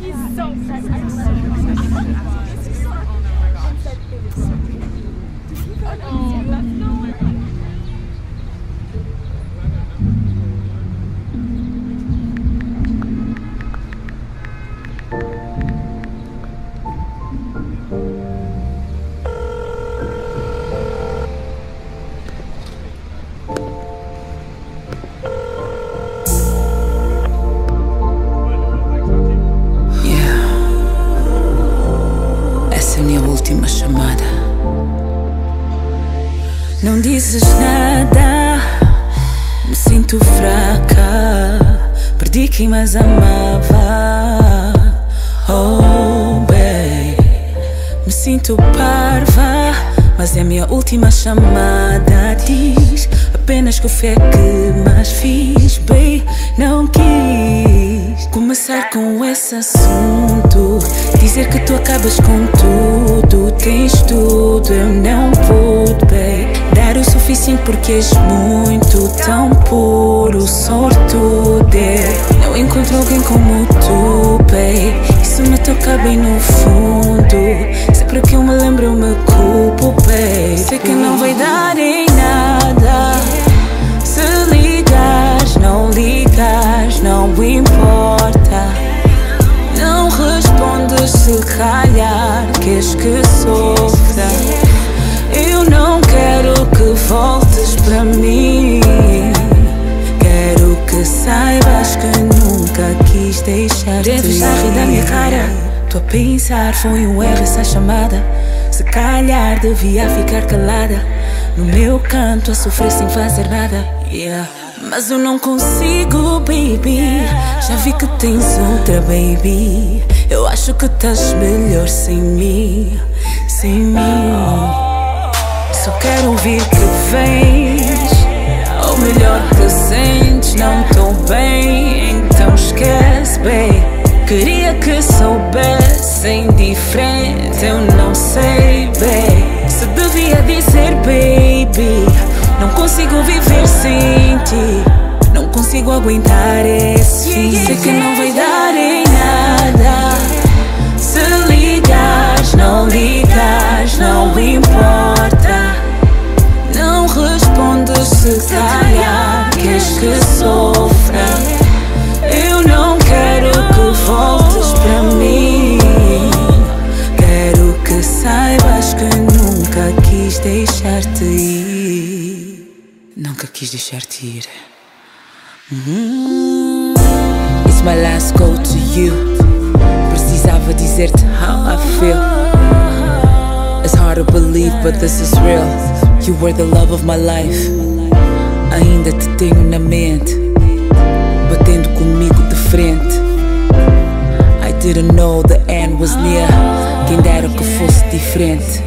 Yeah. Não dizes nada, me sinto fraca. Perdi quem mais amava. Oh, babe, me sinto parva. Mas é a minha última chamada. Diz apenas que foi que mais fiz, babe. Não começar com esse assunto. Dizer que tu acabas com tudo. Tens tudo, eu não pude, babe. Dar o suficiente porque és muito tão puro, sortudo. Não encontro alguém como tu, babe. Isso me toca bem no fundo. Sempre que eu me lembro, eu me culpo, babe. Sei que não vai dar em calhar queres que sofra. Eu não quero que voltes para mim. Quero que saibas que nunca quis deixar-te Deves estar rir da minha cara Tô a pensar, foi um erro essa chamada Se calhar devia ficar calada No meu canto a sofrer sem fazer nada yeah. Mas eu não consigo, baby Já vi que tens outra, baby Eu acho que estás melhor sem mim Sem mim. Só quero ouvir que vens. Ou melhor que sentes Não tô bem, então esquece, bem Queria que soubessem diferente. Eu não sei, bem Se devia dizer, baby Não consigo viver sem ti. Não consigo aguentar esse importa. Não respondes se calhar Queres que sofra. Eu não quero que voltes para mim. Quero que saibas que nunca quis deixar-te ir. Nunca quis deixar-te ir. Uhum. It's my last go to you. Precisava dizer-te how I feel to believe, but this is real. You were the love of my life. Ainda te tenho na mente, batendo comigo de frente. I didn't know the end was near. Quem dera que fosse diferente.